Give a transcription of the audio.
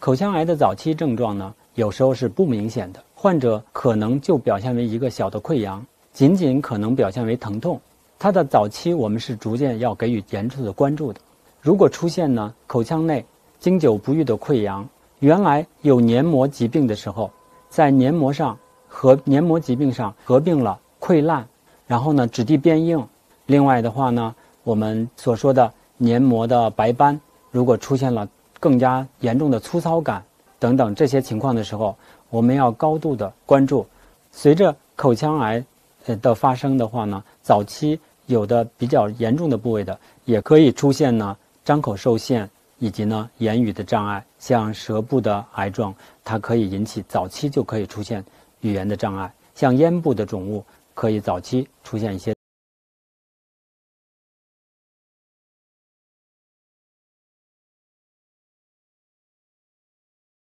口腔癌的早期症状呢，有时候是不明显的，患者可能就表现为一个小的溃疡，仅仅可能表现为疼痛。它的早期我们是逐渐要给予严肃的关注的。如果出现呢口腔内经久不愈的溃疡，原来有黏膜疾病的时候，在黏膜上和黏膜疾病上合并了溃烂，然后呢质地变硬。另外的话呢，我们所说的黏膜的白斑，如果出现了更加严重的粗糙感等等这些情况的时候，我们要高度的关注。随着口腔癌呃的发生的话呢，早期有的比较严重的部位的也可以出现呢张口受限。以及呢，言语的障碍，像舌部的癌状，它可以引起早期就可以出现语言的障碍；像咽部的肿物，可以早期出现一些。